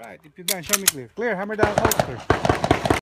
Alright, if you're done, show me clear. Clear, hammer down, holster.